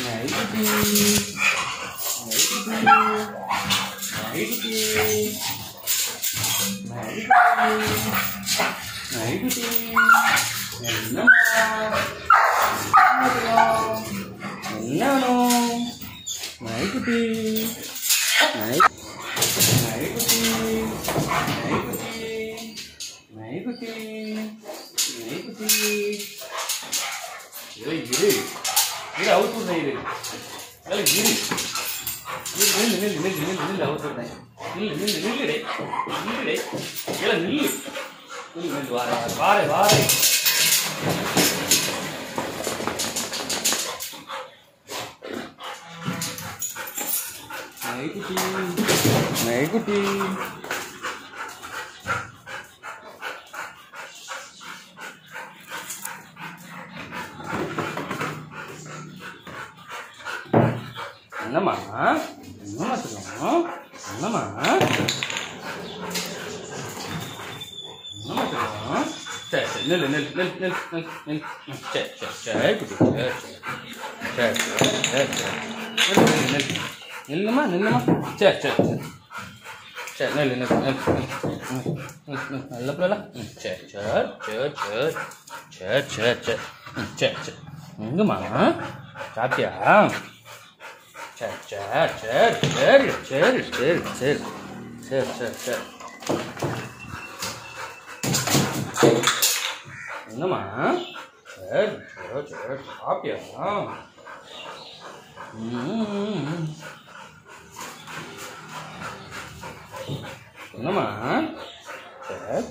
nhảy đi nhảy đi nhảy đi nhảy đi nhảy đi nhảy nó nhảy nó nhảy đi nhảy nhảy đi nhảy đi nhảy đi nhảy đi இரு இரு. இரு இரு. நில்லு நில்லு நில்லு நில்லு நில்லு அவுத்து விடுறேன். நில்லு நில்லு நில்லு டே நில்லு டே இல்லை நில்லு. நில்லு நில்லு வாரே வாரே வாரே நாய்க்குட்டி நாய்க்குட்டி என்னம்மா என்னம்மா சொல்லுவோம் என்னம்மா என்னம்மா சொல்லுவோம் சரி சரி நெல் நெல் நெல் நெல் நெல் நெல் சரி சரி சரி குட்டி சரி சரி சரி சரி நெல் நெல் நெல் நில்லுமா நில்லுமா சரி சரி சரி சரி நெல் நெல் நெல் நல்ல பிள்ளை ம் சரி சரி சரி சரி சரி சரி சரி சரி சரி எங்கம்மா சாப்பிட்டியா சரி சரி சரி சரி சரி சரி சரி சரி சரி என்னம்மா சரி சரி சரி சாப்பிட்டியா என்னம்மா சரி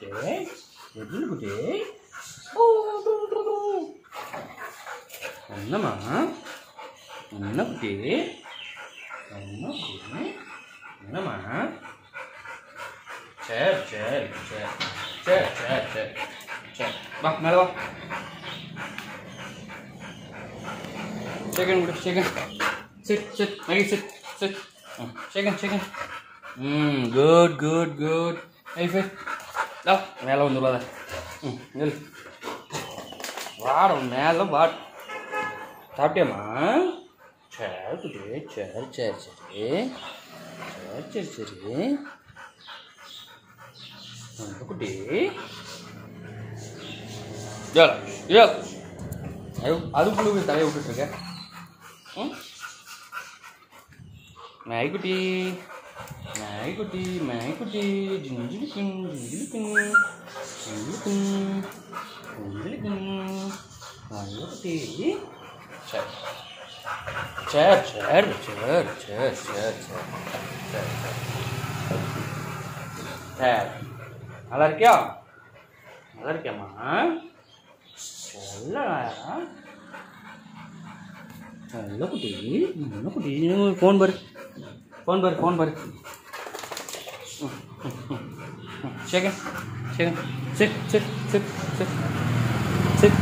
சரி எப்படி குட்டி என்னம்மா? ನನ್ನಕ್ಕೆ ನನ್ನಕ್ಕೆ ನಮ chair chair chair chair chair chair chair ಬಾ ಮೇಲೆ ಬಾ ಶೇಕನ್ ಬಿಡು shake hand sit sit ಮಗಿ sit sit shake hand shake hand hmm good good good ಐಫೆ ಲಾ ಮೇಲೆ ಒಂದು ಉಲ್ಲದ ಹ್ಮ್ ನಿಲ್ ವಾರ ಮೇಲೆ ಬಾಟ್ சாப்பிட்டியம்மா சரி சரி சரி சரி சரி சரி சரி குட்டி ஏ அதுக்குள்ளே தலையை விட்டுட்ருக்க ம் நாய்க்குட்டி நாய்க்குட்டி நாய்க்குட்டி ஜிஞ்சிலிக்கும் ஜிஞ்சிலிக்கும் ஜிஞ்சிலிக்கும் ஜிஞ்சிலிக்கும் நாய்க்குட்டி சரி चर चर चर चर चर चर అలర్క్యా అలర్క్యమ్మా కుటి నల్ల కుటి ఫోన్ బరు ఫోన్ బరు phone బరు check check check check check check check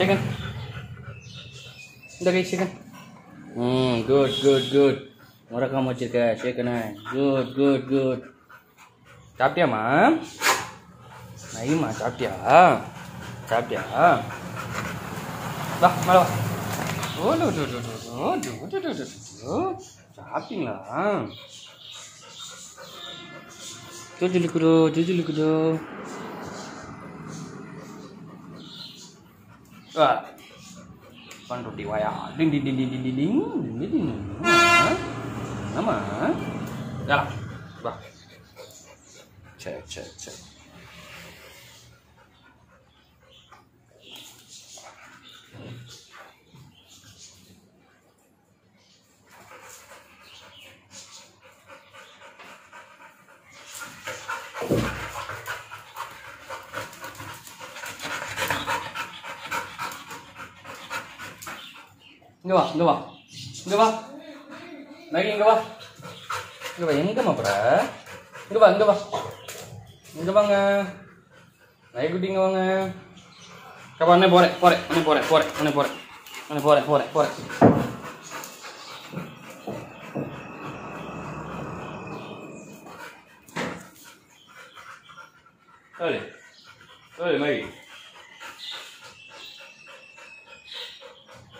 check இந்த கை செகண்ட் ம் குட் குட் குட் முறக்காம வச்சிருக்க சேக்கனே குட் குட் குட் சாப்பிட்டியாம்மா நைமா சாப்பிட்டியா சாப்பிட்டியா வா மேலே வா சாப்பிட்டீங்களா டு டு டு டு டு kan roti waya. Ding ding ding ding ding ding ding ding ding. Nama? Ya lah, bah. Cek cek cek. Thank you. இங்க வா இங்க வா. இங்க வா. நகி இங்க வா. இங்க வா எங்கம்மா போற? இங்க வா இங்க வா. இங்க வாங்க. நகைக்குட்டி இங்க வாங்க. கப்பா அண்ணே போறேன் போறேன் அண்ணே போறேன் போறேன் அண்ணே போறேன் அண்ணே போறேன் போறேன் போறேன்.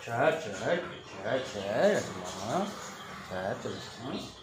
起来起来起来起来么？